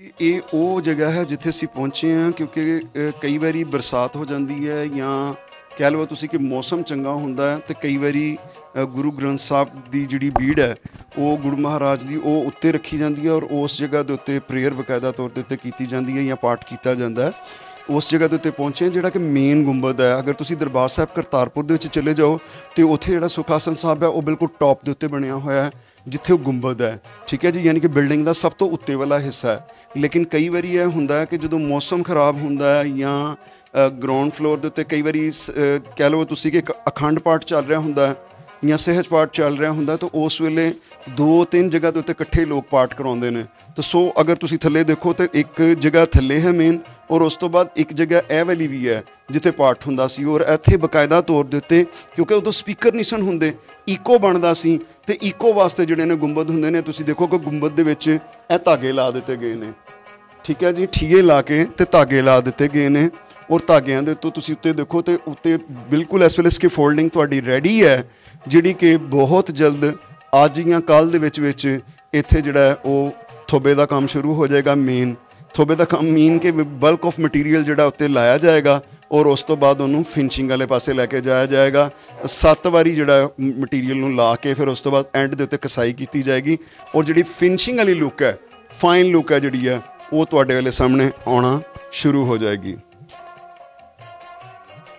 ਇਹ ਉਹ ਜਗ੍ਹਾ ਹੈ ਜਿੱਥੇ ਅਸੀਂ ਪਹੁੰਚੇ ਹਾਂ ਕਿਉਂਕਿ ਕਈ ਵਾਰੀ ਬਰਸਾਤ ਹੋ ਜਾਂਦੀ ਹੈ ਜਾਂ ਕਹਿ ਲਓ ਤੁਸੀਂ ਕਿ ਮੌਸਮ ਚੰਗਾ ਹੁੰਦਾ ਹੈ ਤੇ ਕਈ ਵਾਰੀ ਗੁਰੂ ਗ੍ਰੰਥ ਸਾਹਿਬ ਦੀ ਜਿਹੜੀ ਬੀੜ ਹੈ, ਉਹ ਗੁਰੂ ਮਹਾਰਾਜ ਦੀ ਉਹ ਉੱਤੇ ਰੱਖੀ ਜਾਂਦੀ ਹੈ ਔਰ ਉਸ ਜਗ੍ਹਾ ਦੇ ਉੱਤੇ ਪ੍ਰੇਅਰ ਬਕਾਇਦਾ ਤੌਰ ਦੇ ਉੱਤੇ ਕੀਤੀ ਜਾਂਦੀ ਹੈ ਜਾਂ ਪਾਠ ਕੀਤਾ ਜਾਂਦਾ ਹੈ। ਉਸ ਜਗ੍ਹਾ ਦੇ ਉੱਤੇ ਪਹੁੰਚੇ ਜਿਹੜਾ ਕਿ ਮੇਨ ਗੁੰਬਦ ਹੈ। ਅਗਰ ਤੁਸੀਂ ਦਰਬਾਰ ਸਾਹਿਬ ਕਰਤਾਰਪੁਰ ਦੇ ਵਿੱਚ ਚਲੇ ਜਾਓ ਤੇ ਉੱਥੇ ਜਿਹੜਾ ਸੁਖਾਸਨ ਸਾਹਿਬ ਹੈ ਉਹ ਬਿਲਕੁਲ ਟੌਪ ਦੇ ਉੱਤੇ ਬਣਿਆ ਹੋਇਆ ਹੈ। ਜਿੱਥੇ ਉਹ ਗੁੰਬਦ ਹੈ, ਠੀਕ ਹੈ ਜੀ? ਯਾਨੀ ਕਿ ਬਿਲਡਿੰਗ ਦਾ ਸਭ ਤੋਂ ਉੱਤੇ ਵਾਲਾ ਹਿੱਸਾ ਹੈ। ਲੇਕਿਨ ਕਈ ਵਾਰੀ ਇਹ ਹੁੰਦਾ ਕਿ ਜਦੋਂ ਮੌਸਮ ਖਰਾਬ ਹੁੰਦਾ ਹੈ ਜਾਂ ਗਰਾਊਂਡ ਫਲੋਰ ਦੇ ਉੱਤੇ ਕਈ ਵਾਰੀ ਸ- ਕਹਿ ਲਓ ਤੁਸੀਂ ਕਿ ਇੱਕ ਅਖੰਡ ਪਾਠ ਚੱਲ ਰਿਹਾ ਹੁੰਦਾ ਹੈ ਜਾਂ ਸਹਿਜ ਪਾਠ ਚੱਲ ਰਿਹਾ ਹੁੰਦਾ ਤਾਂ ਉਸ ਵੇਲੇ ਦੋ ਤਿੰਨ ਜਗ੍ਹਾ ਦੇ ਉੱਤੇ ਇਕੱਠੇ ਲੋਕ ਪਾਠ ਕਰਾਉਂਦੇ ਨੇ। ਤਾਂ ਸੋ ਅਗਰ ਤੁਸੀਂ ਥੱਲੇ ਦੇਖੋ ਤੇ ਇੱਕ ਜਗ੍ਹਾ ਥੱਲੇ ਹੈ ਮੇਨ ਔਰ ਉਸ ਤੋਂ ਬਾਅਦ ਇੱਕ ਜਗ੍ਹਾ ਇਹ ਵਾਲੀ ਵੀ ਹੈ ਜਿੱਥੇ ਪਾਠ ਹੁੰਦਾ ਸੀ ਔਰ ਇੱਥੇ ਬਕਾਇਦਾ ਤੌਰ ਦੇ ਉੱਤੇ ਕਿਉਂਕਿ ਉਦੋਂ ਸਪੀਕਰ ਨਹੀਂ ਸਨ ਹੁੰਦੇ ਈਕੋ ਬਣਦਾ ਸੀ ਤੇ ਈਕੋ ਵਾਸਤੇ ਜਿਹੜੇ ਨੇ ਗੁੰਬਦ ਹੁੰਦੇ ਨੇ, ਤੁਸੀਂ ਦੇਖੋ ਕਿ ਗੁੰਬਦ ਦੇ ਵਿੱਚ ਇਹ ਧਾਗੇ ਲਾ ਦਿੱਤੇ ਗਏ ਨੇ। ਠੀਕ ਹੈ ਜੀ? ਠੀਏ ਲਾ ਕੇ ਤੇ ਧਾਗੇ ਲਾ ਦਿੱਤੇ ਗਏ ਨੇ। ਔਰ ਧਾਗਿਆਂ ਦੇ ਤੋਂ ਤੁਸੀਂ ਉੱਤੇ ਦੇਖੋ ਤੇ ਉੱਤੇ ਬਿਲਕੁਲ ਇਸ ਵੇਲੇ ਇਸकी ਫੋਲਡਿੰਗ ਤੁਹਾਡੀ ਰੈਡੀ ਹੈ, ਜਿਹੜੀ ਕਿ ਬਹੁਤ ਜਲਦ ਅੱਜ ਜਾਂ ਕੱਲ ਦੇ ਵਿੱਚ ਵਿੱਚ ਇੱਥੇ ਜਿਹੜਾ ਉਹ ਥੋਬੇ ਦਾ ਕੰਮ ਸ਼ੁਰੂ ਹੋ ਜਾਏਗਾ ਮੇਨ ਥੋਬੇ ਦਾ ਕੰਮ ਮੀਨ ਕਿ ਬਲਕ ਆਫ ਮਟੀਰੀਅਲ ਜਿਹੜਾ ਉੱਤੇ ਲਾਇਆ ਜਾਏਗਾ ਔਰ ਉਸ ਤੋਂ ਬਾਅਦ ਉਹਨੂੰ ਫਿਨਿਸ਼ਿੰਗ ਵਾਲੇ ਪਾਸੇ ਲੈ ਕੇ ਜਾਇਆ ਜਾਏਗਾ। ਸੱਤ ਵਾਰੀ ਜਿਹੜਾ ਮਟੀਰੀਅਲ ਨੂੰ ਲਾ ਕੇ ਫਿਰ ਉਸ ਤੋਂ ਬਾਅਦ ਐਂਡ ਦੇ ਉੱਤੇ ਕਸਾਈ ਕੀਤੀ ਜਾਏਗੀ ਔਰ ਜਿਹੜੀ ਫਿਨਿਸ਼ਿੰਗ ਵਾਲੀ ਲੁੱਕ ਹੈ ਫਾਈਨ ਲੁੱਕ ਹੈ ਜਿਹੜੀ ਹੈ, ਉਹ ਤੁਹਾਡੇ ਵਾਲੇ ਸਾਹਮਣੇ ਆਉਣਾ ਸ਼ੁਰੂ ਹੋ ਜਾਏਗੀ।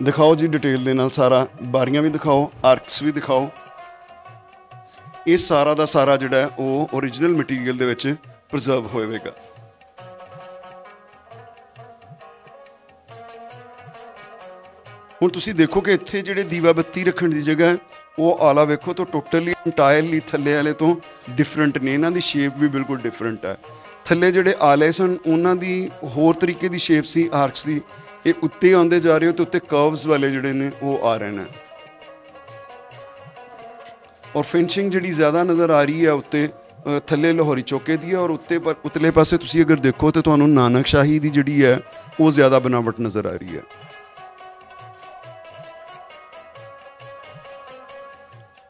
ਦਿਖਾਓ ਜੀ ਡਿਟੇਲ ਦੇ ਨਾਲ ਸਾਰਾ, ਬਾਰੀਆਂ ਵੀ ਦਿਖਾਓ ਆਰਕਸ ਵੀ ਦਿਖਾਓ। ਇਹ ਸਾਰਾ ਦਾ ਸਾਰਾ ਜਿਹੜਾ ਉਹ origignal ਮਟੀਰੀਅਲ ਦੇ ਵਿੱਚ ਪ੍ਰੀਜ਼ਰਵ ਹੋਵੇਗਾ ਹੁਣ ਤੁਸੀਂ ਦੇਖੋ ਕਿ ਇੱਥੇ ਜਿਹੜੇ ਦੀਵਾ ਬੱਤੀ ਰੱਖਣ ਦੀ ਜਗ੍ਹਾ ਉਹ ਆਲਾ ਵੇਖੋ ਤਾਂ ਟੋਟਲੀ ਇੰਟਾਇਰਲੀ ਥੱਲੇ ਵਾਲੇ ਤੋਂ ਡਿਫਰੈਂਟ ਨੇ। ਇਹਨਾਂ ਦੀ ਸ਼ੇਪ ਵੀ ਬਿਲਕੁਲ ਡਿਫਰੈਂਟ ਹੈ। ਥੱਲੇ ਜਿਹੜੇ ਆਲੇ ਸਨ, ਉਹਨਾਂ ਦੀ ਹੋਰ ਤਰੀਕੇ ਦੀ ਸ਼ੇਪ ਸੀ ਆਰਕਸ ਦੀ। ਇਹ ਉੱਤੇ ਆਉਂਦੇ ਜਾ ਰਹੇ ਹੋ ਤੇ ਉੱਤੇ ਕਰਵਸ ਵਾਲੇ ਜਿਹੜੇ ਨੇ ਉਹ ਆ ਰਹੇ ਨੇ। ਔਰ ਫਿਨਿਸ਼ਿੰਗ ਜਿਹੜੀ ਜ਼ਿਆਦਾ ਨਜ਼ਰ ਆ ਰਹੀ ਹੈ ਉੱਤੇ ਥੱਲੇ ਲਾਹੌਰੀ ਚੌਕੇ ਦੀ ਹੈ ਔਰ ਉੱਤੇ ਪਰ, ਉਤਲੇ ਪਾਸੇ ਤੁਸੀਂ ਅਗਰ ਦੇਖੋ ਤੇ ਤੁਹਾਨੂੰ ਨਾਨਕ ਸ਼ਾਹੀ ਦੀ ਜਿਹੜੀ ਹੈ, ਉਹ ਜ਼ਿਆਦਾ ਬਨਾਵਟ ਨਜ਼ਰ ਆ ਰਹੀ ਹੈ।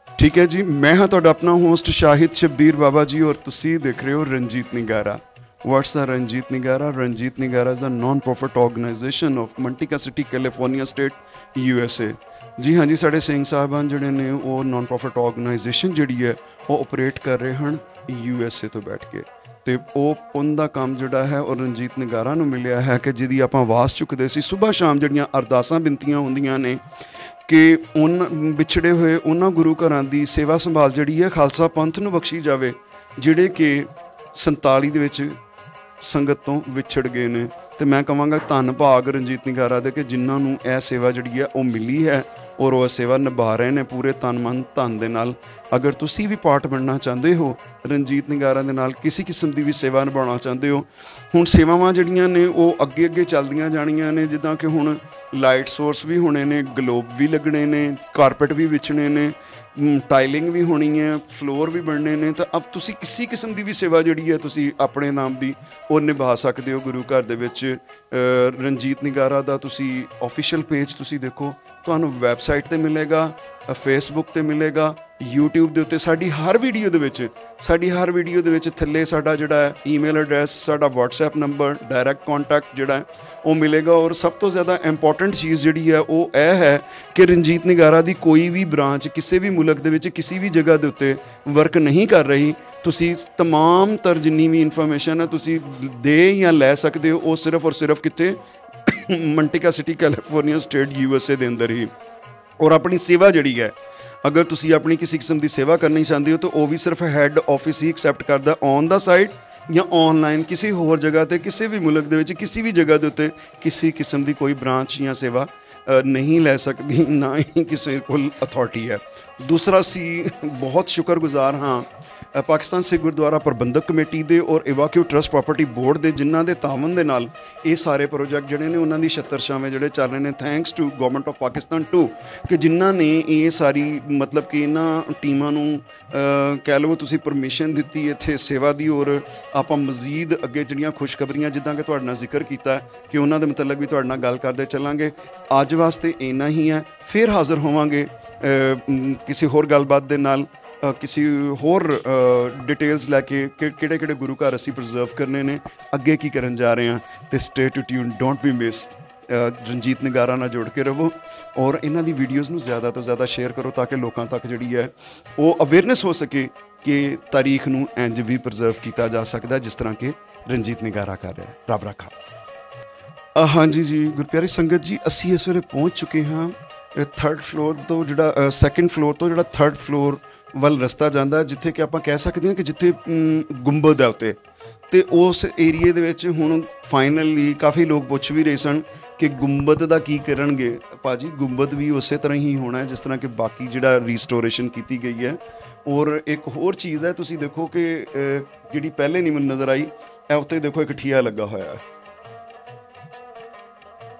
ਠੀਕ ਹੈ ਜੀ, ਮੈਂ ਹਾਂ ਤੁਹਾਡਾ ਆਪਣਾ ਹੋਸਟ ਸ਼ਾਹਿਦ ਸ਼ਬੀਰ ਬਾਬਾ ਜੀ ਔਰ ਤੁਸੀਂ ਦੇਖ ਰਹੇ ਹੋ Ranjit Nigara. What's the Ranjit Nigara Ranjit Nigara is the non profit organisation of Manteca city California state U S A ਜੀ ਹਾਂ ਜੀ ਸਾਡੇ ਸਿੰਘ ਸਾਹਿਬਾਨ ਜਿਹੜੇ ਨੇ ਉਹ ਨਾਨ ਪ੍ਰੋਫਿਟ ਆਰਗੇਨਾਈਜੇਸ਼ਨ ਜਿਹੜੀ ਹੈ ਉਹ ਆਪਰੇਟ ਕਰ ਰਹੇ ਹਨ ਯੂ ਐਸ ਏ ਤੋਂ ਬੈਠ ਕੇ ਤੇ ਉਹ ਉਹਨਾਂ ਦਾ ਕੰਮ ਜਿਹੜਾ ਹੈ ਉਹ ਰਣਜੀਤ ਨਿਗਾਰਾ ਨੂੰ ਮਿਲਿਆ ਹੈ ਕਿ ਜਿਹਦੀ ਆਪਾਂ ਆਵਾਜ਼ ਚੁੱਕਦੇ ਸੀ ਸਵੇਰ ਸ਼ਾਮ ਜਿਹੜੀਆਂ ਅਰਦਾਸਾਂ ਬਿੰਤੀਆਂ ਹੁੰਦੀਆਂ ਨੇ ਕਿ ਉਹਨਾਂ ਵਿਛੜੇ ਹੋਏ ਉਹਨਾਂ ਗੁਰੂ ਘਰਾਂ ਦੀ ਸੇਵਾ ਸੰਭਾਲ ਜਿਹੜੀ ਹੈ ਖਾਲਸਾ ਪੰਥ ਨੂੰ ਬਖਸ਼ੀ ਜਾਵੇ ਜਿਹੜੇ ਕਿ 47 ਦੇ ਵਿੱਚ ਸੰਗਤ ਤੋਂ ਵਿਛੜ ਗਏ ਨੇ। ਤੇ ਮੈਂ ਕਹਾਂਗਾ ਧੰਨ ਭਾਗ ਰਣਜੀਤ ਨਿਗਾਰਾ ਦੇ ਕਿ ਜਿਨ੍ਹਾਂ ਨੂੰ ਇਹ ਸੇਵਾ ਜਿਹੜੀ ਹੈ ਉਹ ਮਿਲੀ ਹੈ। ਔਰ ਉਹ ਸੇਵਾ ਨਿਭਾ ਰਹੇ ਨੇ ਪੂਰੇ ਤਨ ਮਨ ਧਨ ਦੇ ਨਾਲ। ਅਗਰ ਤੁਸੀਂ ਵੀ ਪਾਰਟ ਬਣਨਾ ਚਾਹੁੰਦੇ ਹੋ, ਰਣਜੀਤ ਨਿਗਾਰਾ ਦੇ ਨਾਲ ਕਿਸੇ ਕਿਸਮ ਦੀ ਵੀ ਸੇਵਾ ਨਿਭਾਉਣਾ ਚਾਹੁੰਦੇ ਹੋ, ਹੁਣ ਸੇਵਾਵਾਂ ਜਿਹੜੀਆਂ ਨੇ ਉਹ ਅੱਗੇ ਅੱਗੇ ਚੱਲਦੀਆਂ ਜਾਣੀਆਂ ਨੇ, ਜਿੱਦਾਂ ਕਿ ਹੁਣ ਲਾਈਟ ਸੋਰਸ ਵੀ ਹੋਣੇ ਨੇ, ਗਲੋਬ ਵੀ ਲੱਗਣੇ ਨੇ, ਕਾਰਪੈਟ ਵੀ ਵਿਛਣੇ ਨੇ ਟਾਈਲਿੰਗ ਵੀ ਹੋਣੀ ਹੈ, ਫਲੋਰ ਵੀ ਬਣਨੇ ਨੇ, ਤਾਂ ਅਬ ਤੁਸੀਂ ਕਿਸੇ ਕਿਸਮ ਦੀ ਵੀ ਸੇਵਾ ਜਿਹੜੀ ਹੈ ਤੁਸੀਂ ਆਪਣੇ ਨਾਮ ਦੀ ਉਹ ਨਿਭਾ ਸਕਦੇ ਹੋ ਗੁਰੂ ਘਰ ਦੇ ਵਿੱਚ। ਰਣਜੀਤ ਨਿਗਾਰਾ ਦਾ ਤੁਸੀਂ ਅਫੀਸ਼ੀਅਲ ਪੇਜ ਤੁਸੀਂ ਦੇਖੋ, ਤੁਹਾਨੂੰ ਵੈਬਸਾਈਟ ਤੇ ਮਿਲੇਗਾ ਫੇਸਬੁੱਕ ਤੇ ਮਿਲੇਗਾ YouTube ਦੇ ਉੱਤੇ ਸਾਡੀ ਹਰ ਵੀਡੀਓ ਦੇ ਵਿੱਚ ਸਾਡੀ ਹਰ ਵੀਡੀਓ ਦੇ ਵਿੱਚ ਥੱਲੇ ਸਾਡਾ ਜਿਹੜਾ ਹੈ ਈਮੇਲ ਐਡਰੈਸ ਸਾਡਾ WhatsApp ਨੰਬਰ ਡਾਇਰੈਕਟ ਕੰਟੈਕਟ ਜਿਹੜਾ ਹੈ ਉਹ ਮਿਲੇਗਾ ਔਰ ਸਭ ਤੋਂ ਜ਼ਿਆਦਾ ਇੰਪੋਰਟੈਂਟ ਚੀਜ਼ ਜਿਹੜੀ ਹੈ ਉਹ ਇਹ ਹੈ ਕਿ ਰਣਜੀਤ ਨਿਗਾਰਾ ਦੀ ਕੋਈ ਵੀ ਬ੍ਰਾਂਚ ਕਿਸੇ ਵੀ ਮੁਲਕ ਦੇ ਵਿੱਚ ਕਿਸੇ ਵੀ ਜਗ੍ਹਾ ਦੇ ਉੱਤੇ ਵਰਕ ਨਹੀਂ ਕਰ ਰਹੀ ਤੁਸੀਂ तमाम ਤਰ ਜਿੰਨੀ ਵੀ ਇਨਫੋਰਮੇਸ਼ਨ ਹੈ ਤੁਸੀਂ ਦੇ ਜਾਂ ਲੈ ਸਕਦੇ ਹੋ ਉਹ ਸਿਰਫ ਔਰ ਸਿਰਫ ਕਿੱਥੇ Manteca city California state U S A ਦੇ ਅੰਦਰ ਹੀ ਔਰ ਆਪਣੀ ਸੇਵਾ ਜਿਹੜੀ ਹੈ, ਅਗਰ ਤੁਸੀਂ ਆਪਣੀ ਕਿਸੇ ਕਿਸਮ ਦੀ ਸੇਵਾ ਕਰਨੀ ਚਾਹੁੰਦੇ ਹੋ, ਤਾਂ ਉਹ ਵੀ ਸਿਰਫ ਹੈੱਡ ਆਫਿਸ ਹੀ ਐਕਸੈਪਟ ਕਰਦਾ ਔਨ ਦਾ ਸਾਈਟ ਜਾਂ ਆਨਲਾਈਨ ਕਿਸੇ ਹੋਰ ਜਗ੍ਹਾ ਤੇ, ਕਿਸੇ ਵੀ ਮੁਲਕ ਦੇ ਵਿੱਚ, ਕਿਸੇ ਵੀ ਜਗ੍ਹਾ ਦੇ ਉੱਤੇ ਕਿਸੇ ਕਿਸਮ ਦੀ ਕੋਈ ਬ੍ਰਾਂਚ ਜਾਂ ਸੇਵਾ ਨਹੀਂ ਲੈ ਸਕਦੀ, ਨਾ ਹੀ ਕਿਸੇ ਕੋਲ ਅਥਾਰਟੀ ਹੈ। ਦੂਸਰਾ ਸੀ, ਬਹੁਤ ਸ਼ੁਕਰਗੁਜ਼ਾਰ ਹਾਂ ਪਾਕਿਸਤਾਨ ਸਿੱਖ ਗੁਰਦੁਆਰਾ ਪ੍ਰਬੰਧਕ ਕਮੇਟੀ ਦੇ ਔਰ ਇਵਾਕਿਊ ਟਰਸਟ ਪ੍ਰਾਪਰਟੀ ਬੋਰਡ ਦੇ ਜਿਨ੍ਹਾਂ ਦੇ ਤਾਵਨ ਦੇ ਨਾਲ ਇਹ ਸਾਰੇ ਪ੍ਰੋਜੈਕਟ ਜਿਹੜੇ ਨੇ ਉਹਨਾਂ ਦੀ ਛੱਤਰ ਛਾਵੇਂ ਜਿਹੜੇ ਚੱਲ ਰਹੇ ਨੇ। Thanks to government of Pakistan too ਕਿ ਜਿਨ੍ਹਾਂ ਨੇ ਇਹ ਸਾਰੀ ਮਤਲਬ ਕਿ ਇਹਨਾਂ ਟੀਮਾਂ ਨੂੰ ਕਹਿ ਲਵੋ ਤੁਸੀਂ ਪਰਮਿਸ਼ਨ ਦਿੱਤੀ ਇੱਥੇ ਸੇਵਾ ਦੀ ਔਰ ਆਪਾਂ ਮਜ਼ੀਦ ਅੱਗੇ ਜਿਹੜੀਆਂ ਖੁਸ਼ਖਬਰੀਆਂ ਜਿੱਦਾਂ ਕਿ ਤੁਹਾਡੇ ਨਾਲ ਜ਼ਿਕਰ ਕੀਤਾ ਕਿ ਉਹਨਾਂ ਦੇ ਮਤਲਬ ਵੀ ਤੁਹਾਡੇ ਨਾਲ ਗੱਲ ਕਰਦੇ ਚੱਲਾਂਗੇ। ਅੱਜ ਵਾਸਤੇ ਇੰਨਾ ਹੀ ਹੈ। ਫਿਰ ਹਾਜ਼ਰ ਹੋਵਾਂਗੇ ਕਿਸੇ ਹੋਰ ਗੱਲਬਾਤ ਦੇ ਨਾਲ। ਕਿਸੇ ਹੋਰ ਡਿਟੇਲਸ ਲੈ ਕੇ ਕਿਹੜੇ ਕਿਹੜੇ ਗੁਰੂ ਘਰ ਅਸੀਂ ਪ੍ਰੀਜ਼ਰਵ ਕਰਨੇ ਨੇ, ਅੱਗੇ ਕੀ ਕਰਨ ਜਾ ਰਹੇ ਹਾਂ, ਤੇ stay to tune don't be miss Ranjit Nigara ਨਾਲ ਜੁੜ ਕੇ ਰਹੋ ਔਰ ਇਹਨਾਂ ਦੀ ਵੀਡੀਓਜ਼ ਨੂੰ ਜ਼ਿਆਦਾ ਤੋਂ ਜ਼ਿਆਦਾ ਸ਼ੇਅਰ ਕਰੋ ਤਾਂ ਕਿ ਲੋਕਾਂ ਤੱਕ ਜਿਹੜੀ ਹੈ ਉਹ ਅਵੇਅਰਨੈਸ ਹੋ ਸਕੇ ਕਿ ਤਾਰੀਖ ਨੂੰ ਇੰਜ ਵੀ ਪ੍ਰੀਜ਼ਰਵ ਕੀਤਾ ਜਾ ਸਕਦਾ ਜਿਸ ਤਰ੍ਹਾਂ ਕਿ ਰਣਜੀਤ ਨਿਗਾਰਾ ਕਰ ਰਿਹਾ ਹੈ। ਰੱਬ ਰੱਖਾ। ਹਾਂਜੀ ਜੀ ਗੁਰਪਿਆਰੀ ਸੰਗਤ ਜੀ, ਅਸੀਂ ਇਸ ਵੇਲੇ ਪਹੁੰਚ ਚੁੱਕੇ ਹਾਂ ਥਰਡ ਫਲੋਰ ਤੋਂ ਜਿਹੜਾ ਸੈਕੰਡ ਫਲੋਰ ਤੋਂ ਜਿਹੜਾ ਥਰਡ ਫਲੋਰ ਵੱਲ ਰਸਤਾ ਜਾਂਦਾ ਜਿੱਥੇ ਕਿ ਆਪਾਂ ਕਹਿ ਸਕਦੇ ਹਾਂ ਕਿ ਜਿੱਥੇ ਗੁੰਬਦ ਹੈ ਉੱਤੇ। ਤੇ ਉਸ ਏਰੀਏ ਦੇ ਵਿੱਚ ਹੁਣ ਫਾਈਨਲੀ ਕਾਫੀ ਲੋਕ ਪੁੱਛ ਵੀ ਰਹੇ ਸਨ ਕਿ ਗੁੰਬਦ ਦਾ ਕੀ ਕਰਨਗੇ। ਭਾਜੀ, ਗੁੰਬਦ ਵੀ ਉਸੇ ਤਰ੍ਹਾਂ ਹੀ ਹੋਣਾ ਹੈ, ਜਿਸ ਤਰ੍ਹਾਂ ਕਿ ਬਾਕੀ ਜਿਹੜਾ ਰੀਸਟੋਰੇਸ਼ਨ ਕੀਤੀ ਗਈ ਹੈ। ਔਰ ਇੱਕ ਹੋਰ ਚੀਜ਼ ਹੈ, ਤੁਸੀਂ ਦੇਖੋ ਕਿ ਜਿਹੜੀ ਪਹਿਲੇ ਨਹੀਂ ਮੈਨੂੰ ਨਜ਼ਰ ਆਈ, ਇਹ ਉੱਤੇ ਦੇਖੋ ਇੱਕ ਠੀਆ ਲੱਗਾ ਹੋਇਆ ਹੈ।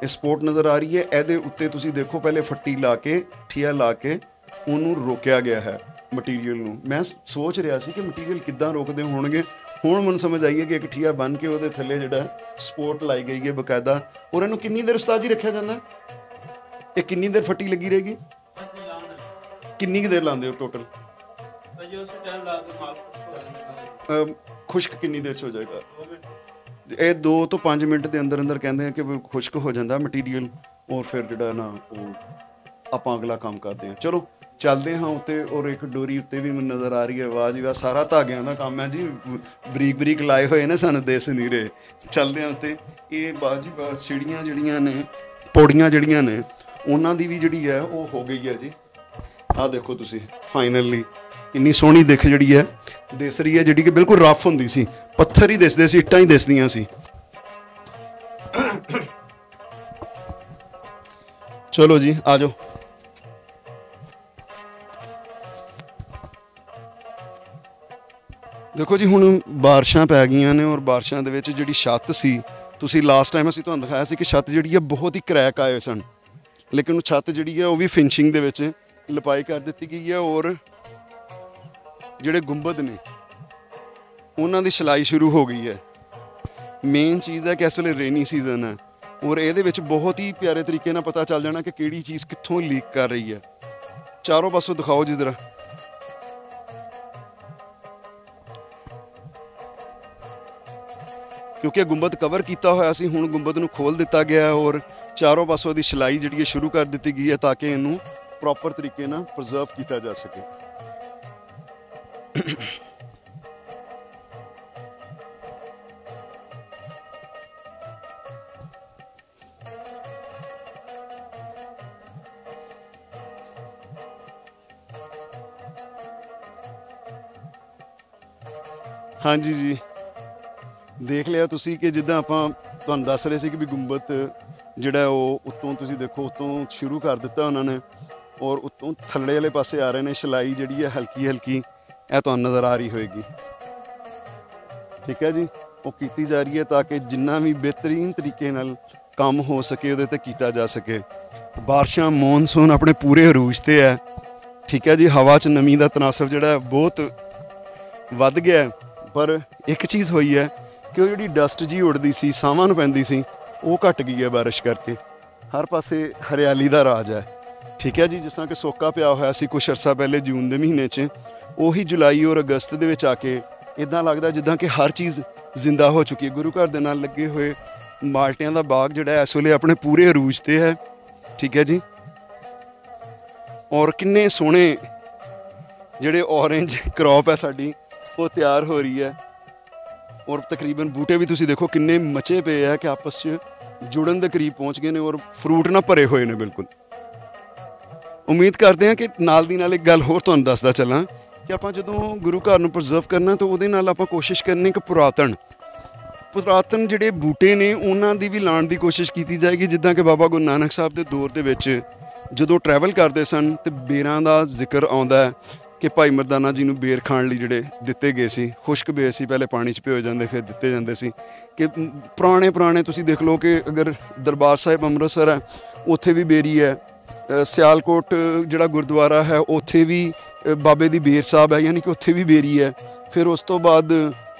ਇਹ ਸਪੋਰਟ ਨਜ਼ਰ ਆ ਰਹੀ ਹੈ, ਇਹਦੇ ਉੱਤੇ ਤੁਸੀਂ ਦੇਖੋ ਪਹਿਲੇ ਫੱਟੀ ਲਾ ਕੇ, ਠੀਆ ਲਾ ਕੇ ਉਹਨੂੰ ਰੋਕਿਆ ਗਿਆ ਹੈ ਮਟੀਰੀਅਲ ਨੂੰ। ਮੈਂ ਸੋਚ ਰਿਹਾ ਸੀ ਕਿ ਮਟੀਰੀਅਲ ਕਿੱਦਾਂ ਰੋਕਦੇ ਹੋਣਗੇ। ਹੁਣ ਮੈਨੂੰ ਸਮਝ ਆਈ ਹੈ ਕਿ ਇੱਕ ਠੀਆ ਬਨ ਕੇ ਉਹਦੇ ਥੱਲੇ ਜਿਹੜਾ ਸਪੋਰਟ ਲਾਈ ਗਈ ਹੈ ਬਕਾਇਦਾ ਔਰ ਇਹਨੂੰ ਕਿੰਨੀ ਦੇਰ ਉਸਤਾਦ ਜੀ ਰੱਖਿਆ ਜਾਂਦਾ? ਇਹ ਕਿੰਨੀ ਦੇਰ ਫੱਟੀ ਲੱਗੀ ਰਹੇਗੀ? ਕਿੰਨੀ ਕੁ ਦੇਰ ਲਾਉਂਦੇ ਹੋ ਟੋਟਲ ਅਜੇ ਉਸ ਟਾਈਮ ਲਾ ਕੇ ਮਾਲ ਕੁਝ ਖੁਸ਼ਕ ਕਿੰਨੀ ਦੇਰ ਚ ਹੋ ਜਾਏਗਾ? ਇਹ 2 ਤੋਂ 5 ਮਿੰਟ ਦੇ ਅੰਦਰ ਅੰਦਰ ਕਹਿੰਦੇ ਆ ਕਿ ਖੁਸ਼ਕ ਹੋ ਜਾਂਦਾ ਮਟੀਰੀਅਲ ਔਰ ਫਿਰ ਜਿਹੜਾ ਨਾ ਉਹ ਆਪਾਂ ਅਗਲਾ ਕੰਮ ਕਰਦੇ ਹਾਂ। ਚਲੋ ਚੱਲਦੇ ਹਾਂ ਉੱਤੇ ਔਰ ਇੱਕ ਡੋਰੀ ਉੱਤੇ ਵੀ ਮੈਨੂੰ ਨਜ਼ਰ ਆ ਰਹੀ ਹੈ ਵਾਹ ਜੀ ਵਾਹ ਸਾਰਾ ਧਾਗਿਆਂ ਦਾ ਕੰਮ ਹੈ ਜੀ। ਬਰੀਕ ਬਰੀਕ ਲਾਏ ਹੋਏ ਨੇ ਸਾਨੂੰ ਦੇਸ ਨਹੀਂ ਰਹੇ ਚੱਲਦੇ ਹਾਂ ਉੱਤੇ। ਇਹ ਬਾਹ ਜੀ ਬਾਹ ਸੀੜੀਆਂ ਜਿਹੜੀਆਂ ਨੇ, ਪੌੜੀਆਂ ਜਿਹੜੀਆਂ ਨੇ, ਉਹਨਾਂ ਦੀ ਵੀ ਜਿਹੜੀ ਹੈ ਉਹ ਹੋ ਗਈ ਹੈ ਜੀ। ਆਹ ਦੇਖੋ ਤੁਸੀਂ ਫਾਈਨਲੀ ਇੰਨੀ ਸੋਹਣੀ ਦਿੱਖ ਜਿਹੜੀ ਹੈ, ਦਿਸ ਰਹੀ ਹੈ ਜਿਹੜੀ ਕਿ ਬਿਲਕੁਲ ਰਫ ਹੁੰਦੀ ਸੀ। ਪੱਥਰ ਹੀ ਦਿਸਦੇ ਸੀ, ਇੱਟਾਂ ਹੀ ਦਿਸਦੀਆਂ ਸੀ। ਚਲੋ ਜੀ, ਆ ਜਾਓ। ਦੇਖੋ ਜੀ, ਹੁਣ ਬਾਰਿਸ਼ਾਂ ਪੈ ਗਈਆਂ ਨੇ ਔਰ ਬਾਰਿਸ਼ਾਂ ਦੇ ਵਿੱਚ ਜਿਹੜੀ ਛੱਤ ਸੀ, ਤੁਸੀਂ ਲਾਸਟ ਟਾਈਮ ਅਸੀਂ ਤੁਹਾਨੂੰ ਦਿਖਾਇਆ ਸੀ ਕਿ ਛੱਤ ਜਿਹੜੀ ਹੈ ਬਹੁਤ ਹੀ ਕਰੈਕ ਆਏ ਸਨ। ਲੇਕਿਨ ਉਹ ਛੱਤ ਜਿਹੜੀ ਹੈ ਉਹ ਵੀ ਫਿਨਿਸ਼ਿੰਗ ਦੇ ਵਿੱਚ ਲਪਾਈ ਕਰ ਦਿੱਤੀ ਗਈ ਹੈ ਔਰ ਜਿਹੜੇ ਗੁੰਬਦ ਨੇ, ਉਹਨਾਂ ਦੀ ਸਿਲਾਈ ਸ਼ੁਰੂ ਹੋ ਗਈ ਹੈ। ਮੇਨ ਚੀਜ਼ ਹੈ ਕਿ ਇਸ ਵੇਲੇ ਰੇਨੀ ਸੀਜ਼ਨ ਹੈ ਔਰ ਇਹਦੇ ਵਿੱਚ ਬਹੁਤ ਹੀ ਪਿਆਰੇ ਤਰੀਕੇ ਨਾਲ ਪਤਾ ਚੱਲ ਜਾਣਾ ਕਿ ਕਿਹੜੀ ਚੀਜ਼ ਕਿੱਥੋਂ ਲੀਕ ਕਰ ਰਹੀ ਹੈ। ਚਾਰੋਂ ਪਾਸੋਂ ਦਿਖਾਓ ਜੀ ਜ਼ਰਾ। ਕਿਉਂਕਿ ਇਹ ਗੁੰਬਦ ਕਵਰ ਕੀਤਾ ਹੋਇਆ ਸੀ, ਹੁਣ ਗੁੰਬਦ ਨੂੰ ਖੋਲ ਦਿੱਤਾ ਗਿਆ ਹੈ ਔਰ ਚਾਰੋਂ ਪਾਸੋਂ ਦੀ ਸਿਲਾਈ ਜਿਹੜੀ ਹੈ ਸ਼ੁਰੂ ਕਰ ਦਿੱਤੀ ਗਈ ਹੈ ਤਾਂ ਕਿ ਇਹਨੂੰ ਪ੍ਰੋਪਰ ਤਰੀਕੇ ਨਾਲ ਪ੍ਰੀਜ਼ਰਵ ਕੀਤਾ ਜਾ ਸਕੇ। ਹਾਂਜੀ ਜੀ। ਦੇਖ ਲਿਆ ਤੁਸੀਂ ਕਿ ਜਿੱਦਾਂ ਆਪਾਂ ਤੁਹਾਨੂੰ ਦੱਸ ਰਹੇ ਸੀ ਕਿ ਵੀ ਗੁੰਬਦ ਜਿਹੜਾ ਉਹ ਉੱਤੋਂ ਤੁਸੀਂ ਦੇਖੋ ਉੱਤੋਂ ਸ਼ੁਰੂ ਕਰ ਦਿੱਤਾ ਉਹਨਾਂ ਨੇ ਔਰ ਉੱਤੋਂ ਥੱਲੇ ਵਾਲੇ ਪਾਸੇ ਆ ਰਹੇ ਨੇ, ਸਿਲਾਈ ਜਿਹੜੀ ਹੈ ਹਲਕੀ ਹਲਕੀ, ਇਹ ਤੁਹਾਨੂੰ ਨਜ਼ਰ ਆ ਰਹੀ ਹੋਏਗੀ। ਠੀਕ ਹੈ ਜੀ? ਉਹ ਕੀਤੀ ਜਾ ਰਹੀ ਹੈ ਤਾਂ ਕਿ ਜਿੰਨਾ ਵੀ ਬਿਹਤਰੀਨ ਤਰੀਕੇ ਨਾਲ ਕੰਮ ਹੋ ਸਕੇ, ਉਹਦੇ ਤੇ ਕੀਤਾ ਜਾ ਸਕੇ। ਬਾਰਿਸ਼ਾਂ, ਮੌਨਸੂਨ ਆਪਣੇ ਪੂਰੇ ਅਰੂਜ ਤੇ ਹੈ। ਠੀਕ ਹੈ ਜੀ? ਹਵਾ 'ਚ ਨਮੀ ਦਾ ਤਨਾਸਬ ਜਿਹੜਾ ਬਹੁਤ ਵੱਧ ਗਿਆ ਪਰ ਇੱਕ ਚੀਜ਼ ਹੋਈ ਹੈ ਕਿ ਉਹ ਜਿਹੜੀ ਡਸਟ ਜੀ ਉੱਡਦੀ ਸੀ, ਸਾਵਾਂ ਨੂੰ ਪੈਂਦੀ ਸੀ, ਉਹ ਘਟ ਗਈ ਹੈ ਬਾਰਿਸ਼ ਕਰਕੇ। ਹਰ ਪਾਸੇ ਹਰਿਆਲੀ ਦਾ ਰਾਜ ਹੈ। ਠੀਕ ਹੈ ਜੀ, ਜਿਸ ਤਰ੍ਹਾਂ ਕਿ ਸੋਕਾ ਪਿਆ ਹੋਇਆ ਸੀ ਕੁਛ ਅਰਸਾ ਪਹਿਲੇ ਜੂਨ ਦੇ ਮਹੀਨੇ 'ਚ, ਉਹੀ ਜੁਲਾਈ ਔਰ ਅਗਸਤ ਦੇ ਵਿੱਚ ਆ ਕੇ ਇਦਾਂ ਲੱਗਦਾ ਜਿੱਦਾਂ ਕਿ ਹਰ ਚੀਜ਼ ਜ਼ਿੰਦਾ ਹੋ ਚੁੱਕੀ ਹੈ। ਗੁਰੂ ਘਰ ਦੇ ਨਾਲ ਲੱਗੇ ਹੋਏ ਮਾਲਟਿਆਂ ਦਾ ਬਾਗ ਜਿਹੜਾ ਇਸ ਵੇਲੇ ਆਪਣੇ ਪੂਰੇ ਅਰੂਜ ਤੇ ਹੈ। ਠੀਕ ਹੈ ਜੀ। ਔਰ ਕਿੰਨੇ ਸੋਹਣੇ ਜਿਹੜੇ ਔਰੇਂਜ ਕ੍ਰੌਪ ਹੈ ਸਾਡੀ, ਉਹ ਤਿਆਰ ਹੋ ਰਹੀ ਹੈ। ਔਰ ਤਕਰੀਬਨ ਬੂਟੇ ਵੀ ਤੁਸੀਂ ਦੇਖੋ ਕਿੰਨੇ ਮਚੇ ਪਏ ਆ ਕਿ ਆਪਸ 'ਚ ਜੁੜਨ ਦੇ ਕਰੀਬ ਪਹੁੰਚ ਗਏ ਨੇ ਔਰ ਫਰੂਟ ਨਾਲ ਭਰੇ ਹੋਏ ਨੇ ਬਿਲਕੁਲ। ਉਮੀਦ ਕਰਦੇ ਹਾਂ ਕਿ ਨਾਲ ਦੀ ਨਾਲ ਇੱਕ ਗੱਲ ਹੋਰ ਤੁਹਾਨੂੰ ਦੱਸਦਾ ਚੱਲਾਂ ਕਿ ਆਪਾਂ ਜਦੋਂ ਗੁਰੂ ਘਰ ਨੂੰ ਪ੍ਰੀਜ਼ਰਵ ਕਰਨਾ ਤਾਂ ਉਹਦੇ ਨਾਲ ਆਪਾਂ ਕੋਸ਼ਿਸ਼ ਕਰਨੀ ਕਿ ਪੁਰਾਤਨ। ਪੁਰਾਤਨ ਜਿਹੜੇ ਬੂਟੇ ਨੇ ਉਹਨਾਂ ਦੀ ਵੀ ਲਾਉਣ ਦੀ ਕੋਸ਼ਿਸ਼ ਕੀਤੀ ਜਾਏਗੀ, ਜਿੱਦਾਂ ਕਿ ਬਾਬਾ ਗੁਰੂ ਨਾਨਕ ਸਾਹਿਬ ਦੇ ਦੌਰ ਦੇ ਵਿੱਚ ਜਦੋਂ ਟਰੈਵਲ ਕਰਦੇ ਸਨ ਤੇ ਬੇਰਾਂ ਦਾ ਜ਼ਿਕਰ ਆਉਂਦਾ ਕਿ ਭਾਈ ਮਰਦਾਨਾ ਜੀ ਨੂੰ ਬੇਰ ਖਾਣ ਲਈ ਜਿਹੜੇ ਦਿੱਤੇ ਗਏ ਸੀ, ਖੁਸ਼ਕ ਬੇਰ ਸੀ, ਪਹਿਲੇ ਪਾਣੀ 'ਚ ਭਿਓ ਜਾਂਦੇ, ਫਿਰ ਦਿੱਤੇ ਜਾਂਦੇ ਸੀ। ਕਿ ਪੁਰਾਣੇ ਪੁਰਾਣੇ ਤੁਸੀਂ ਦੇਖ ਲਓ ਕਿ ਅਗਰ ਦਰਬਾਰ ਸਾਹਿਬ ਅੰਮ੍ਰਿਤਸਰ ਹੈ, ਉੱਥੇ ਵੀ ਬੇਰੀ ਹੈ। ਸਿਆਲਕੋਟ ਜਿਹੜਾ ਗੁਰਦੁਆਰਾ ਹੈ, ਉੱਥੇ ਵੀ ਬਾਬੇ ਦੀ ਬੇਰ ਸਾਹਿਬ ਹੈ, ਯਾਨੀ ਕਿ ਉੱਥੇ ਵੀ ਬੇਰੀ ਹੈ। ਫਿਰ ਉਸ ਤੋਂ ਬਾਅਦ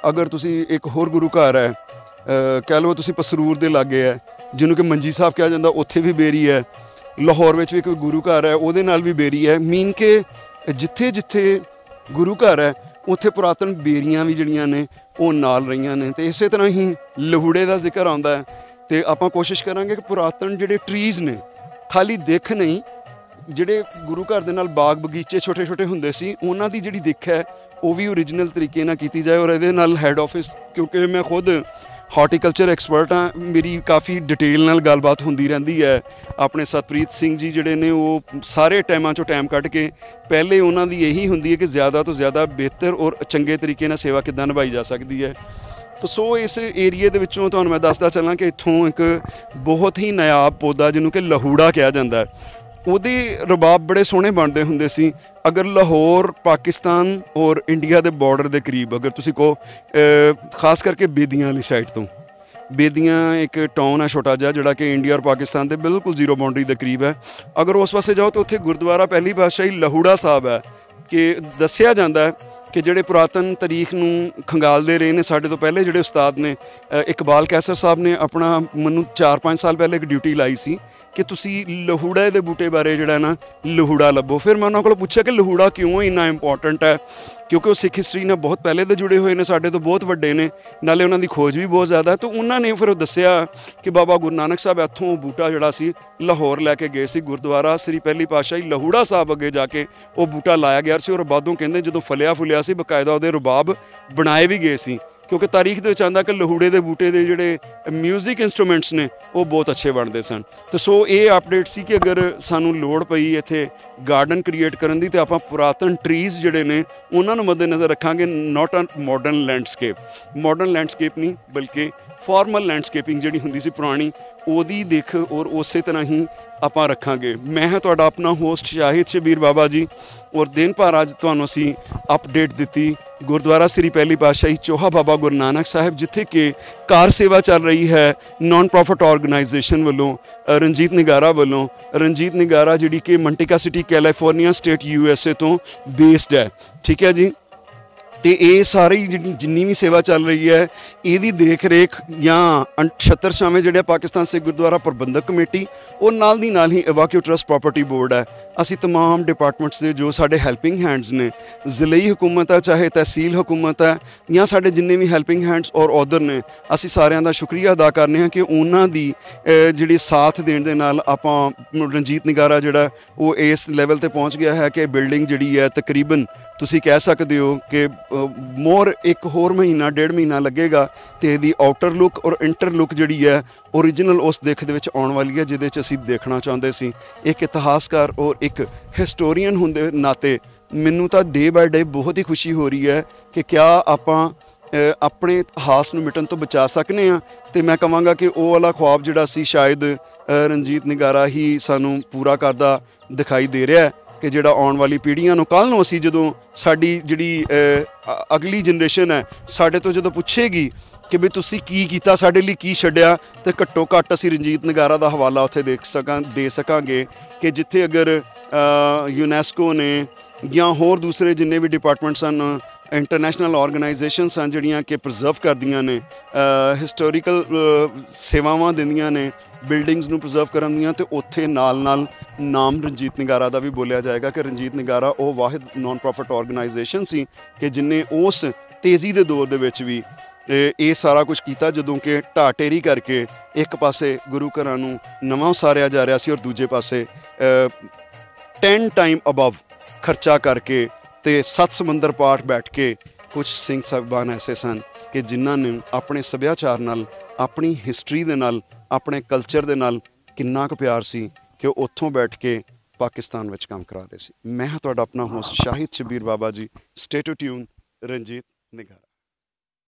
ਅਗਰ ਤੁਸੀਂ ਇੱਕ ਹੋਰ ਗੁਰੂ ਘਰ ਹੈ ਕਹਿ ਲਓ ਤੁਸੀਂ ਪਸਰੂਰ ਦੇ ਲਾਗੇ ਹੈ, ਜਿਹਨੂੰ ਕਿ ਮੰਜੀ ਸਾਹਿਬ ਕਿਹਾ ਜਾਂਦਾ, ਉੱਥੇ ਵੀ ਬੇਰੀ ਹੈ। ਲਾਹੌਰ ਵਿੱਚ ਵੀ ਕੋਈ ਗੁਰੂ ਘਰ ਹੈ, ਉਹਦੇ ਨਾਲ ਵੀ ਬੇਰੀ ਹੈ। ਮੀਨ ਕਿ ਜਿੱਥੇ ਜਿੱਥੇ ਗੁਰੂ ਘਰ ਹੈ, ਉੱਥੇ ਪੁਰਾਤਨ ਬੇਰੀਆਂ ਵੀ ਜਿਹੜੀਆਂ ਨੇ, ਉਹ ਨਾਲ ਰਹੀਆਂ ਨੇ। ਤੇ ਇਸੇ ਤਰ੍ਹਾਂ ਹੀ ਲਹੂੜੇ ਦਾ ਜ਼ਿਕਰ ਆਉਂਦਾ ਹੈ। ਤੇ ਆਪਾਂ ਕੋਸ਼ਿਸ਼ ਕਰਾਂਗੇ ਕਿ ਪੁਰਾਤਨ ਜਿਹੜੇ ਟਰੀਜ਼ ਨੇ, ਖਾਲੀ ਦਿੱਖ ਨਹੀਂ, ਜਿਹੜੇ ਗੁਰੂ ਘਰ ਦੇ ਨਾਲ ਬਾਗ ਬਗੀਚੇ ਛੋਟੇ ਛੋਟੇ ਹੁੰਦੇ ਸੀ, ਉਹਨਾਂ ਦੀ ਜਿਹੜੀ ਦਿੱਖ ਹੈ, ਉਹ ਵੀ ਓਰੀਜਨਲ ਤਰੀਕੇ ਨਾਲ ਕੀਤੀ ਜਾਏ ਔਰ ਇਹਦੇ ਨਾਲ ਹੈੱਡ ਆਫਿਸ ਕਿਉਂਕਿ ਮੈਂ ਖੁਦ ਹਾਰਟੀਕਲਚਰ ਐਕਸਪਰਟ ਆ, ਮੇਰੀ ਕਾਫੀ ਡਿਟੇਲ ਨਾਲ ਗੱਲਬਾਤ ਹੁੰਦੀ ਰਹਿੰਦੀ ਹੈ। ਆਪਣੇ ਸਤਪ੍ਰੀਤ ਸਿੰਘ ਜੀ ਜਿਹੜੇ ਨੇ, ਉਹ ਸਾਰੇ ਟਾਈਮਾਂ 'ਚੋਂ ਟਾਈਮ ਕੱਢ ਕੇ, ਪਹਿਲੇ ਉਹਨਾਂ ਦੀ ਇਹੀ ਹੁੰਦੀ ਹੈ ਕਿ ਜ਼ਿਆਦਾ ਤੋਂ ਜ਼ਿਆਦਾ ਬਿਹਤਰ ਔਰ ਚੰਗੇ ਤਰੀਕੇ ਨਾਲ ਸੇਵਾ ਕਿੱਦਾਂ ਨਿਭਾਈ ਜਾ ਸਕਦੀ ਹੈ। ਤੋ ਸੋ ਇਸ ਏਰੀਏ ਦੇ ਵਿੱਚੋਂ ਤੁਹਾਨੂੰ ਮੈਂ ਦੱਸਦਾ ਚੱਲਾਂ ਕਿ ਇੱਥੋਂ ਇੱਕ ਬਹੁਤ ਹੀ ਨਾਇਆਬ ਪੌਦਾ, ਜਿਹਨੂੰ ਕਿ ਲਹੂੜਾ ਕਿਹਾ ਜਾਂਦਾ ਹੈ। ਉਹਦੇ ਰਬਾਬ ਬੜੇ ਸੋਹਣੇ ਬਣਦੇ ਹੁੰਦੇ ਸੀ। ਅਗਰ ਲਾਹੌਰ, ਪਾਕਿਸਤਾਨ ਔਰ ਇੰਡੀਆ ਦੇ ਬਾਰਡਰ ਦੇ ਕਰੀਬ, ਅਗਰ ਤੁਸੀਂ ਕਹੋ ਖਾਸ ਕਰਕੇ ਬੇਦੀਆਂ ਵਾਲੀ ਸਾਈਡ ਤੋਂ। ਬੇਦੀਆਂ ਇੱਕ ਟਾਊਨ ਹੈ ਛੋਟਾ ਜਿਹਾ, ਜਿਹੜਾ ਕਿ ਇੰਡੀਆ ਔਰ ਪਾਕਿਸਤਾਨ ਦੇ ਬਿਲਕੁਲ ਜ਼ੀਰੋ ਬਾਉਂਡਰੀ ਦੇ ਕਰੀਬ ਹੈ। ਅਗਰ ਉਸ ਪਾਸੇ ਜਾਓ ਤਾਂ ਉੱਥੇ ਗੁਰਦੁਆਰਾ ਪਹਿਲੀ ਪਾਤਸ਼ਾਹੀ ਲਹੂੜਾ ਸਾਹਿਬ ਹੈ, ਕਿ ਦੱਸਿਆ ਜਾਂਦਾ ਹੈ ਕਿ ਜਿਹੜੇ ਪੁਰਾਤਨ ਤਾਰੀਖ ਨੂੰ ਖੰਗਾਲਦੇ ਰਹੇ ਨੇ, ਸਾਡੇ ਤੋਂ ਪਹਿਲੇ ਜਿਹੜੇ ਉਸਤਾਦ ਨੇ ਇਕਬਾਲ ਕੈਸਰ ਸਾਹਿਬ ਨੇ ਆਪਣਾ ਮੈਨੂੰ 4-5 ਸਾਲ ਪਹਿਲੇ ਇੱਕ ਡਿਊਟੀ ਲਾਈ ਸੀ। ਕਿ ਤੁਸੀਂ ਲਹੂੜਾ ਦੇ ਬੂਟੇ ਬਾਰੇ ਜਿਹੜਾ ਨਾ ਲਹੂੜਾ ਲੱਭੋ। ਫਿਰ ਮੈਂ ਉਹਨਾਂ ਕੋਲੋਂ ਪੁੱਛਿਆ ਕਿ ਲਹੂੜਾ ਕਿਉਂ ਇੰਨਾ ਇੰਪੋਰਟੈਂਟ ਹੈ? ਕਿਉਂਕਿ ਉਹ ਸਿੱਖ ਹਿਸਟਰੀ ਨਾਲ ਬਹੁਤ ਪਹਿਲੇ ਦੇ ਜੁੜੇ ਹੋਏ ਨੇ, ਸਾਡੇ ਤੋਂ ਬਹੁਤ ਵੱਡੇ ਨੇ। ਨਾਲੇ ਉਹਨਾਂ ਦੀ ਖੋਜ ਵੀ ਬਹੁਤ ਜ਼ਿਆਦਾ ਹੈ। ਤਾਂ ਉਹਨਾਂ ਨੇ ਫਿਰ ਉਹ ਦੱਸਿਆ ਕਿ ਬਾਬਾ ਗੁਰੂ ਨਾਨਕ ਸਾਹਿਬ ਇੱਥੋਂ ਉਹ ਬੂਟਾ ਜਿਹੜਾ ਸੀ, ਲਾਹੌਰ ਲੈ ਕੇ ਗਏ ਸੀ ਗੁਰਦੁਆਰਾ। ਸ੍ਰੀ ਪਹਿਲੀ ਪਾਤਸ਼ਾਹੀ ਲਹੂੜਾ ਸਾਹਿਬ ਅੱਗੇ ਜਾ ਕੇ ਉਹ ਬੂਟਾ ਲਾਇਆ ਗਿਆ ਸੀ ਔਰ ਬਾਦੋਂ ਕਹਿੰਦੇ ਜਦੋਂ ਫਲਿਆ ਫੁੱਲਿਆ ਸੀ, ਬਕਾਇਦਾ ਉਹਦੇ ਰਬਾਬ ਬਣਾਏ ਵੀ ਗਏ ਸੀ। ਕਿਉਂਕਿ ਤਾਰੀਖ ਦੇ ਵਿੱਚ ਆਂਦਾ ਕਿ ਲਹੂੜੇ ਦੇ ਬੂਟੇ ਦੇ ਜਿਹੜੇ 뮤직 ਇਨਸਟਰੂਮੈਂਟਸ ਨੇ, ਉਹ ਬਹੁਤ ਅੱਛੇ ਬਣਦੇ ਸਨ। ਤੇ ਸੋ ਇਹ ਅਪਡੇਟ ਸੀ ਕਿ ਅਗਰ ਸਾਨੂੰ ਲੋੜ ਪਈ ਇੱਥੇ ਗਾਰਡਨ ਕ੍ਰੀਏਟ ਕਰਨ ਦੀ, ਤੇ ਆਪਾਂ ਪੁਰਾਤਨ ਟਰੀਜ਼ ਜਿਹੜੇ ਨੇ, ਉਹਨਾਂ ਨੂੰ ਮੱਦੇਨਜ਼ਰ ਰੱਖਾਂਗੇ not a modern landscape modern landscape ਨਹੀਂ, ਬਲਕਿ ਫਾਰਮਲ ਲੈਂਡਸਕੇਪਿੰਗ ਜਿਹੜੀ ਹੁੰਦੀ ਸੀ ਪੁਰਾਣੀ ਉਹਦੀ ਦੇਖ ਔਰ ਉਸੇ ਤਰ੍ਹਾਂ ਹੀ ਆਪਾਂ ਰੱਖਾਂਗੇ। ਮੈਂ ਹਾਂ ਤੁਹਾਡਾ ਆਪਣਾ ਹੋਸਟ ਸ਼ਾਹਿਦ ਸ਼ਬੀਰ ਬਾਬਾ ਜੀ ਔਰ ਦਿਨ ਭਰ ਅੱਜ ਤੁਹਾਨੂੰ ਅਸੀਂ ਅਪਡੇਟ ਦਿੱਤੀ। ਗੁਰਦੁਆਰਾ ਸ੍ਰੀ ਪਹਿਲੀ ਪਾਤਸ਼ਾਹੀ ਚੋਹਾ ਬਾਬਾ ਗੁਰੂ ਨਾਨਕ ਸਾਹਿਬ, ਜਿੱਥੇ ਕਿ ਕਾਰ ਸੇਵਾ ਚੱਲ ਰਹੀ ਹੈ ਨਾਨ ਪ੍ਰੋਫਿਟ ਆਰਗੇਨਾਈਜੇਸ਼ਨ ਵੱਲੋਂ ਰਣਜੀਤ ਨਿਗਾਰਾ ਵੱਲੋਂ। ਰਣਜੀਤ ਨਿਗਾਰਾ ਜਿਹੜੀ ਕਿ Manteca city, California state U S A ਤੋਂ ਬੇਸਡ ਹੈ। ਠੀਕ ਹੈ ਜੀ? ਤੇ ਇਹ ਸਾਰੀ ਜਿਹੜੀ ਜਿੰਨੀ ਵੀ ਸੇਵਾ ਚੱਲ ਰਹੀ ਹੈ ਇਹਦੀ ਦੇਖ ਰੇਖ ਜਾਂ ਅੰ- ਛਤਰ ਛਾਵੇਂ ਜਿਹੜੇ ਪਾਕਿਸਤਾਨ ਸਿੱਖ ਗੁਰਦੁਆਰਾ ਪ੍ਰਬੰਧਕ ਕਮੇਟੀ ਉਹ ਨਾਲ ਦੀ ਨਾਲ ਹੀ ਇਵਾਕਿਊ ਟਰਸਟ ਪ੍ਰਾਪਰਟੀ ਬੋਰਡ ਹੈ ਅਸੀਂ तमाम ਡਿਪਾਰਟਮੈਂਟਸ ਦੇ ਜੋ ਸਾਡੇ ਹੈਲਪਿੰਗ ਹੈਂਡਸ ਨੇ ਜ਼ਿਲ੍ਹੀ ਹਕੂਮਤ ਹੈ ਚਾਹੇ ਤਹਿਸੀਲ ਹਕੂਮਤ ਹੈ ਜਾਂ ਸਾਡੇ ਜਿੰਨੇ ਵੀ ਹੈਲਪਿੰਗ ਹੈਂਡਸ ਔਰ ਅਹੁਦਰ ਨੇ ਅਸੀਂ ਸਾਰਿਆਂ ਦਾ ਸ਼ੁਕਰੀਆ ਅਦਾ ਕਰਨੇ ਹਾਂ ਕਿ ਉਹਨਾਂ ਦੀ ਅਹ, ਜਿਹੜੀ ਸਾਥ ਦੇਣ ਦੇ ਨਾਲ ਆਪਾਂ ਰਣਜੀਤ ਨਿਗਾਰਾ ਜਿਹੜਾ ਉਹ ਇਸ ਲੈਵਲ ਤੇ ਪਹੁੰਚ ਗਿਆ ਹੈ ਕਿ ਬਿਲਡਿੰਗ ਜਿਹੜੀ ਹੈ ਤਕਰੀਬਨ ਤੁਸੀਂ ਕਹਿ ਸਕਦੇ ਹੋ ਕਿ ਮੋਰ ਇੱਕ ਹੋਰ ਮਹੀਨਾ, ਡੇਢ ਮਹੀਨਾ ਲੱਗੇਗਾ ਤੇ ਇਹਦੀ ਆਊਟਰ ਲੁੱਕ ਔਰ ਇੰਟਰ ਲੁੱਕ ਜਿਹੜੀ ਹੈ origignal ਉਸ ਦੇਖ ਦੇ ਵਿੱਚ ਆਉਣ ਵਾਲੀ ਹੈ, ਜਿਹਦੇ 'ਚ ਅਸੀਂ ਦੇਖਣਾ ਚਾਹੁੰਦੇ ਸੀ। ਇੱਕ ਇਤਿਹਾਸਕਾਰ ਔਰ ਇੱਕ ਹਿਸਟੋਰੀਅਨ ਹੁੰਦੇ ਨਾਤੇ ਮੈਨੂੰ ਤਾਂ ਡੇ ਬਾਏ ਡੇ ਬਹੁਤ ਹੀ ਖੁਸ਼ੀ ਹੋ ਰਹੀ ਹੈ ਕਿ ਕਿਆ ਆਪਾਂ ਆਪਣੇ ਇਤਿਹਾਸ ਨੂੰ ਮਿਟਣ ਤੋਂ ਬਚਾ ਸਕਨੇ ਆ। ਤੇ ਮੈਂ ਕਹਾਂਗਾ ਕਿ ਉਹ ਵਾਲਾ ਖੁਆਬ ਜਿਹੜਾ ਸੀ, ਸ਼ਾਇਦ ਰਣਜੀਤ ਨਿਗਾਰਾ ਹੀ ਸਾਨੂੰ ਪੂਰਾ ਕਰਦਾ ਦਿਖਾਈ ਦੇ ਰਿਹਾ ਹੈ। ਕਿ ਜਿਹੜਾ ਆਉਣ ਵਾਲੀ ਪੀੜ੍ਹੀਆਂ ਨੂੰ ਕੱਲ ਨੂੰ ਅਸੀਂ ਜਦੋਂ ਸਾਡੀ ਜਿਹੜੀ ਅਗਲੀ ਜਨਰੇਸ਼ਨ ਹੈ, ਸਾਡੇ ਤੋਂ ਜਦੋਂ ਪੁੱਛੇਗੀ ਕਿ ਵੀ ਤੁਸੀਂ ਕੀ ਕੀਤਾ, ਸਾਡੇ ਲਈ ਕੀ ਛੱਡਿਆ, ਤੇ ਘੱਟੋ ਘੱਟ ਅਸੀਂ ਰਣਜੀਤ ਨਗਾਰਾ ਦਾ ਹਵਾਲਾ ਉੱਥੇ ਦੇਖ ਸਕਾਂ, ਦੇ ਸਕਾਂਗੇ ਕਿ ਜਿੱਥੇ ਅਗਰ ਯੂਨੈਸਕੋ ਨੇ ਜਾਂ ਹੋਰ ਦੂਸਰੇ ਜਿੰਨੇ ਵੀ ਡਿਪਾਰਟਮੈਂਟਸ ਹਨ ਇੰਟਰਨੈਸ਼ਨਲ ਆਰਗੇਨਾਈਜੇਸ਼ਨਸ ਹਨ, ਜਿਹੜੀਆਂ ਕਿ ਪ੍ਰੀਜ਼ਰਵ ਕਰਦੀਆਂ ਨੇ ਹਿਸਟੋਰੀਕਲ ਸੇਵਾਵਾਂ ਦਿੰਦੀਆਂ ਨੇ ਬਿਲਡਿੰਗਸ ਨੂੰ ਪ੍ਰੀਜ਼ਰਵ ਕਰਨ ਦੀਆਂ ਤੇ ਉੱਥੇ ਨਾਲ-ਨਾਲ ਨਾਮ ਰਣਜੀਤ ਨਿਗਾਰਾ ਦਾ ਵੀ ਬੋਲਿਆ ਜਾਏਗਾ ਕਿ ਰਣਜੀਤ ਨਿਗਾਰਾ ਉਹ ਵਾਹਿਦ ਨਾਨ ਪ੍ਰੋਫਿਟ ਆਰਗੇਨਾਈਜੇਸ਼ਨ ਸੀ ਕਿ ਜਿਨੇ ਉਸ ਤੇਜ਼ੀ ਦੇ ਦੌਰ ਦੇ ਵਿੱਚ ਵੀ ਇਹ ਸਾਰਾ ਕੁਝ ਕੀਤਾ ਜਦੋਂ ਕਿ ਢਾਟੇਰੀ ਕਰਕੇ ਇੱਕ ਪਾਸੇ ਗੁਰੂ ਘਰਾਂ ਨੂੰ ਨਵਾਂ ਉਸਾਰਿਆ ਜਾ ਰਿਹਾ ਸੀ ਔਰ ਦੂਜੇ ਪਾਸੇ ਅ, 10 ਟਾਈਮ ਅਬਵ ਖਰਚਾ ਕਰਕੇ ਤੇ ਸੱਤ ਸਮੁੰਦਰ ਪਾਠ ਬੈਠ ਕੇ ਕੁਝ ਸਿੰਘ ਸਾਹਿਬਾਨ ਐਸੇ ਸਨ ਕਿ ਜਿਨ੍ਹਾਂ ਨੇ ਆਪਣੇ ਸੱਭਿਆਚਾਰ ਨਾਲ ਆਪਣੀ ਹਿਸਟਰੀ ਦੇ ਨਾਲ ਆਪਣੇ ਕਲਚਰ ਦੇ ਨਾਲ ਕਿੰਨਾ ਕੁ ਪਿਆਰ ਸੀ ਕਿ ਉਹ ਉੱਥੋਂ ਬੈਠ ਕੇ ਪਾਕਿਸਤਾਨ ਵਿੱਚ ਕੰਮ ਕਰਾ ਰਹੇ ਸੀ। ਮੈਂ ਤੁਹਾਡਾ ਆਪਣਾ host Shahid Shabir Baba ji. Stay to tune Ranjit Nigara.